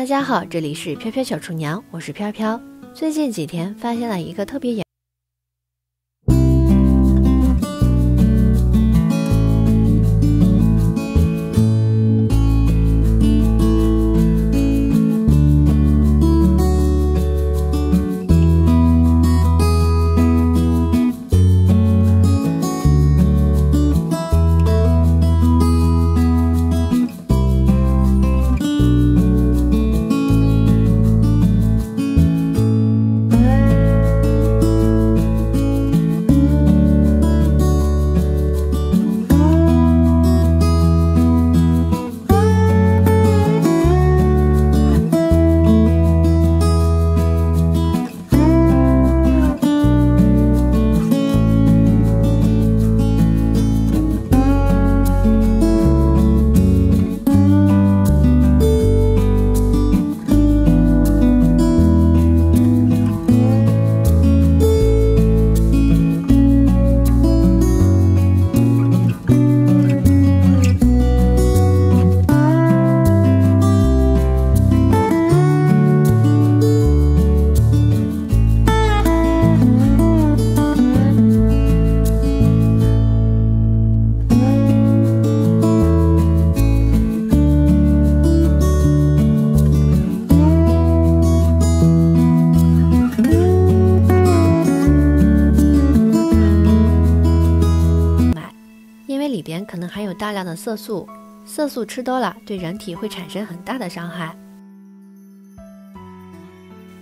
大家好，这里是飘飘小厨娘，我是飘飘。最近几天发现了一个特别严。大量的色素，色素吃多了对人体会产生很大的伤害。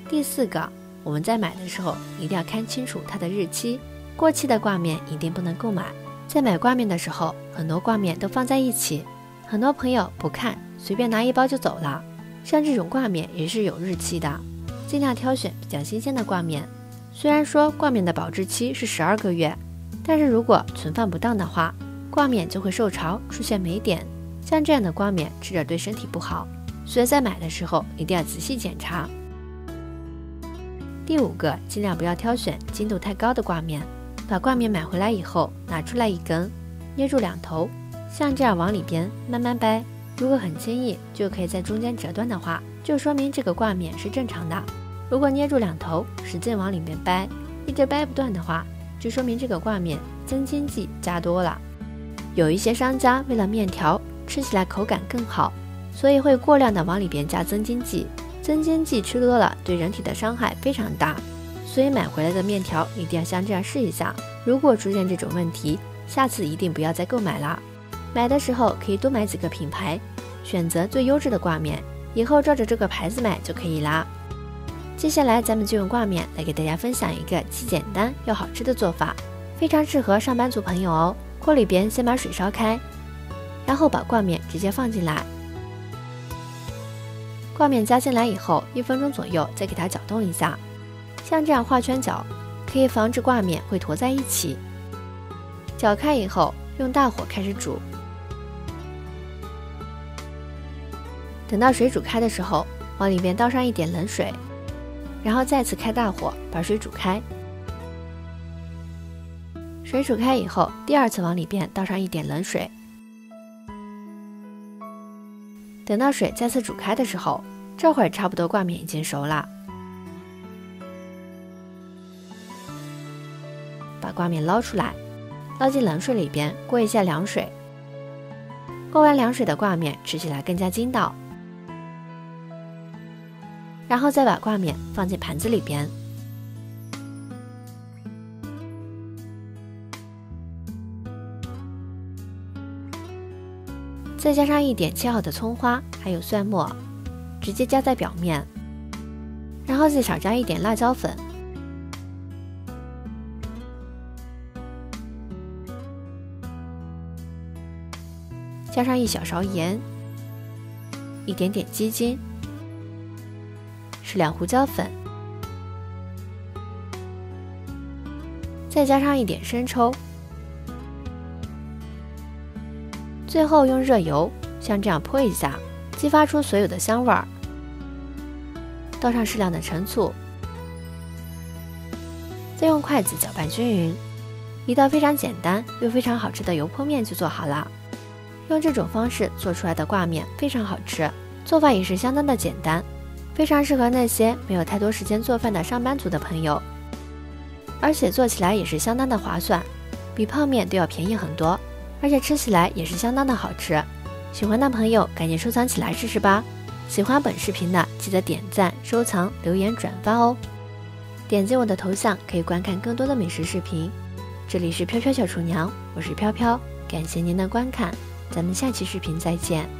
第四个，我们在买的时候一定要看清楚它的日期，过期的挂面一定不能购买。在买挂面的时候，很多挂面都放在一起，很多朋友不看，随便拿一包就走了。像这种挂面也是有日期的，尽量挑选比较新鲜的挂面。虽然说挂面的保质期是十二个月，但是如果存放不当的话，挂面就会受潮，出现霉点，像这样的挂面吃着对身体不好，所以在买的时候一定要仔细检查。第五个，尽量不要挑选筋度太高的挂面，把挂面买回来以后拿出来一根，捏住两头，像这样往里边慢慢掰。如果很轻易就可以在中间折断的话，就说明这个挂面是正常的。如果捏住两头，使劲往里面掰，一直掰不断的话，就说明这个挂面增筋剂加多了。有一些商家为了面条吃起来口感更好，所以会过量的往里边加增筋剂。增筋剂吃多了对人体的伤害非常大，所以买回来的面条一定要像这样试一下。如果出现这种问题，下次一定不要再购买了。买的时候可以多买几个品牌，选择最优质的挂面，以后照着这个牌子买就可以啦。接下来咱们就用挂面来给大家分享一个既简单又好吃的做法，非常适合上班族朋友哦。锅里边先把水烧开，然后把挂面直接放进来。挂面加进来以后，一分钟左右再给它搅动一下，像这样画圈搅，可以防止挂面会坨在一起。搅开以后，用大火开始煮。等到水煮开的时候，往里边倒上一点冷水，然后再次开大火把水煮开。水煮开以后，第二次往里边倒上一点冷水。等到水再次煮开的时候，这会儿差不多挂面已经熟了。把挂面捞出来，捞进冷水里边过一下凉水。过完凉水的挂面吃起来更加筋道。然后再把挂面放进盘子里边。再加上一点切好的葱花，还有蒜末，直接加在表面，然后再少加一点辣椒粉，加上一小勺盐，一点点鸡精，适量胡椒粉，再加上一点生抽。最后用热油像这样泼一下，激发出所有的香味儿。倒上适量的陈醋，再用筷子搅拌均匀，一道非常简单又非常好吃的油泼面就做好了。用这种方式做出来的挂面非常好吃，做法也是相当的简单，非常适合那些没有太多时间做饭的上班族的朋友，而且做起来也是相当的划算，比泡面都要便宜很多，而且吃起来也是相当的好吃。喜欢的朋友赶紧收藏起来试试吧！喜欢本视频的记得点赞、收藏、留言、转发哦！点击我的头像可以观看更多的美食视频。这里是飘飘小厨娘，我是飘飘，感谢您的观看，咱们下期视频再见。